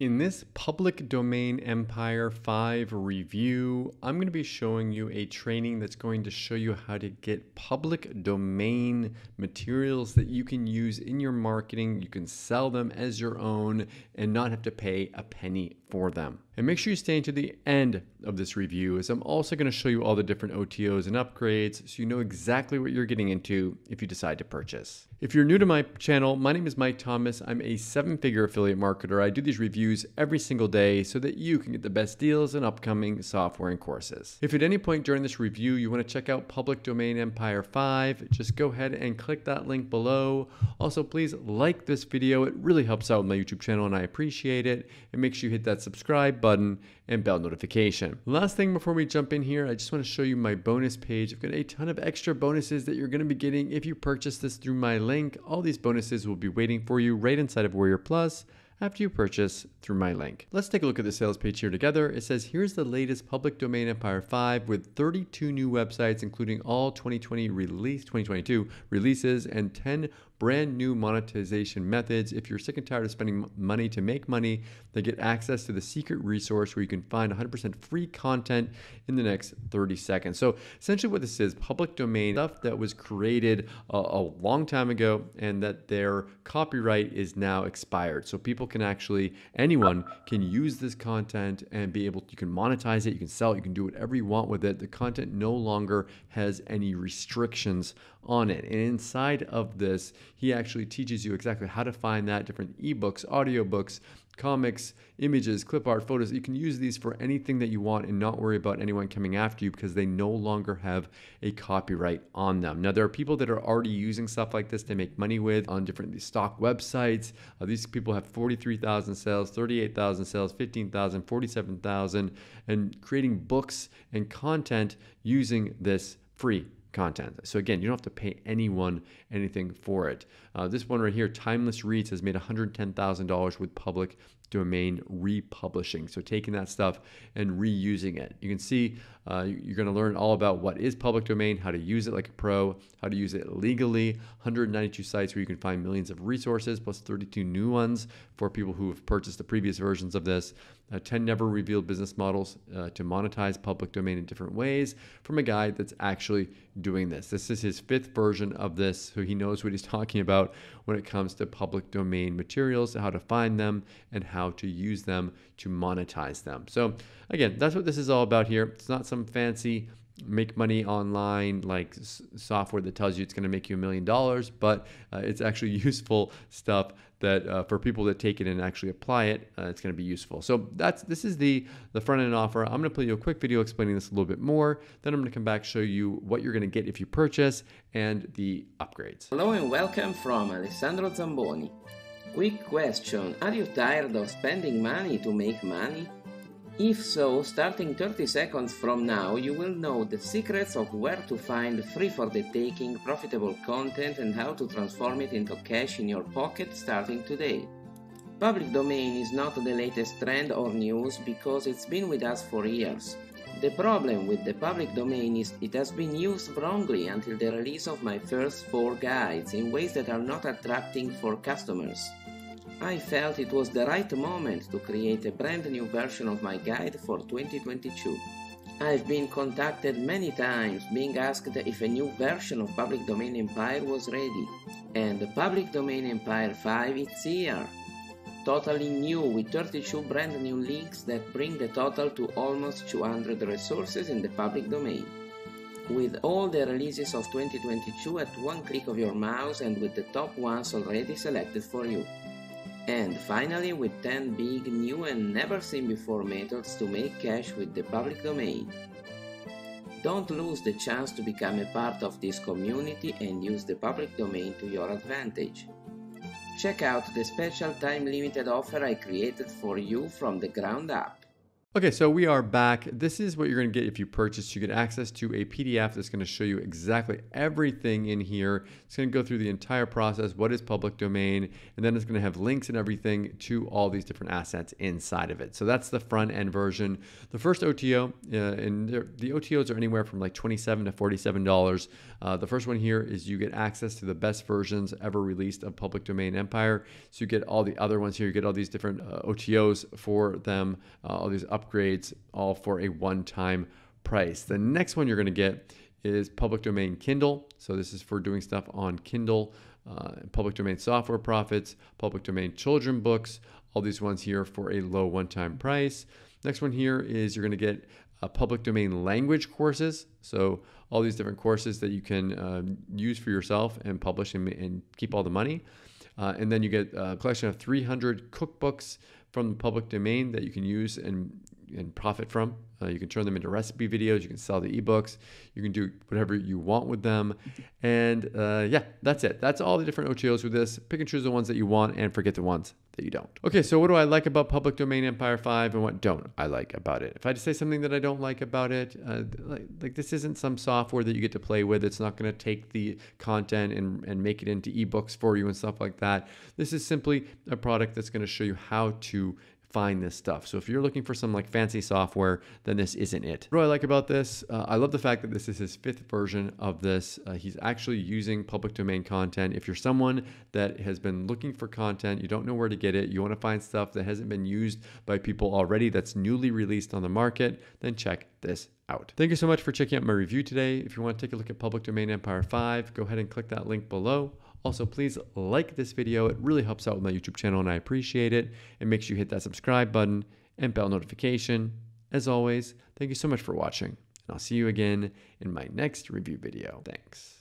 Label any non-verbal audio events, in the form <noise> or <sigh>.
In this Public Domain Empire 5 review, I'm going to be showing you a training that's going to show you how to get public domain materials that you can use in your marketing. You can sell them as your own and not have to pay a penny for them. And make sure you stay to the end of this review as I'm also going to show you all the different OTOs and upgrades so you know exactly what you're getting into if you decide to purchase. If you're new to my channel, my name is Mike Thomas. I'm a seven figure affiliate marketer. I do these reviews every single day so that you can get the best deals and upcoming software and courses. If at any point during this review you want to check out Public Domain Empire 5, just go ahead and click that link below. Also, please like this video. It really helps out with my YouTube channel and I appreciate it. And make sure you hit that subscribe button and bell notification. Last thing before we jump in here, I just want to show you my bonus page. I've got a ton of extra bonuses that you're going to be getting if you purchase this through my link. All these bonuses will be waiting for you right inside of Warrior Plus after you purchase through my link. Let's take a look at the sales page here together. It says here's the latest Public Domain Empire 5 with 32 new websites including all 2020 release 2022 releases and 10 brand new monetization methods. If you're sick and tired of spending money to make money, they get access to the secret resource where you can find 100% free content in the next 30 seconds. So essentially what this is, public domain stuff that was created a, a long time ago and that their copyright is now expired. So people can actually, anyone can use this content and be able, to, you can monetize it, you can sell it, you can do whatever you want with it. The content no longer has any restrictions on it. And inside of this, he actually teaches you exactly how to find that different ebooks, audiobooks, comics, images, clip art, photos. You can use these for anything that you want and not worry about anyone coming after you because they no longer have a copyright on them. Now, there are people that are already using stuff like this to make money with on different stock websites. Uh, these people have 43,000 sales, 38,000 sales, 15,000, 47,000, and creating books and content using this free content. So again, you don't have to pay anyone anything for it. Uh, this one right here, Timeless Reads, has made $110,000 with public domain republishing. So taking that stuff and reusing it. You can see uh, you're going to learn all about what is public domain, how to use it like a pro, how to use it legally, 192 sites where you can find millions of resources, plus 32 new ones for people who have purchased the previous versions of this, uh, 10 never revealed business models uh, to monetize public domain in different ways from a guy that's actually doing this. This is his fifth version of this, so he knows what he's <laughs> talking about when it comes to public domain materials, how to find them, and how to use them to monetize them. So again, that's what this is all about here. It's not some fancy make money online like software that tells you it's going to make you a million dollars but uh, it's actually <laughs> useful stuff that uh, for people that take it and actually apply it uh, it's going to be useful. So that's this is the the front end offer. I'm going to play you a quick video explaining this a little bit more. Then i'm going to come back show you what you're going to get if you purchase and the upgrades. Hello and welcome from alessandro zamboni. Quick question. Are you tired of spending money to make money if so, starting 30 seconds from now, you will know the secrets of where to find free for the taking profitable content and how to transform it into cash in your pocket starting today. Public domain is not the latest trend or news because it's been with us for years. The problem with the public domain is it has been used wrongly until the release of my first four guides in ways that are not attracting for customers. I felt it was the right moment to create a brand new version of my guide for 2022. I've been contacted many times being asked if a new version of Public Domain Empire was ready, and the Public Domain Empire 5 is here. Totally new with 32 brand new links that bring the total to almost 200 resources in the public domain. With all the releases of 2022 at one click of your mouse and with the top ones already selected for you. And finally with 10 big new and never seen before methods to make cash with the public domain. Don't lose the chance to become a part of this community and use the public domain to your advantage. Check out the special time limited offer I created for you from the ground up. Okay, so we are back. This is what you're going to get if you purchase. You get access to a PDF that's going to show you exactly everything in here. It's going to go through the entire process, what is public domain, and then it's going to have links and everything to all these different assets inside of it. So that's the front end version. The first OTO, uh, and the OTOs are anywhere from like 27 to $47. Uh, the first one here is you get access to the best versions ever released of Public Domain Empire. So you get all the other ones here. You get all these different uh, OTOs for them, uh, all these upgrades, all for a one time price. The next one you're going to get is Public Domain Kindle. So this is for doing stuff on Kindle. Uh, public domain software profits, public domain children books, all these ones here for a low one time price. Next one here is you're going to get uh, public domain language courses. So all these different courses that you can uh, use for yourself and publish and, and keep all the money. Uh, and then you get a collection of 300 cookbooks from the public domain that you can use and, and profit from. Uh, you can turn them into recipe videos. You can sell the ebooks. You can do whatever you want with them. <laughs> And uh, yeah, that's it. That's all the different OTOs with this. Pick and choose the ones that you want and forget the ones that you don't. Okay, so what do I like about Public Domain Empire 5 and what don't I like about it? If I had to say something that I don't like about it, uh, like, like, this isn't some software that you get to play with. It's not going to take the content and, and make it into ebooks for you and stuff like that. This is simply a product that's going to show you how to find this stuff. So if you're looking for some like fancy software, then this isn't it. What do I like about this? Uh, I love the fact that this is his fifth version of this. Uh, he's actually using public domain content. If you're someone that has been looking for content, you don't know where to get it, you want to find stuff that hasn't been used by people already that's newly released on the market, then check this out. Thank you so much for checking out my review today. If you want to take a look at Public Domain Empire 5, go ahead and click that link below. Also, please like this video. It really helps out with my YouTube channel and I appreciate it. And make sure you hit that subscribe button and bell notification. As always, thank you so much for watching. And I'll see you again in my next review video. Thanks.